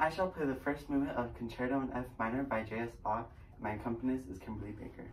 I shall play the first movement of Concerto in F minor by J.S. Bach. My accompanist is Kimberly Baker.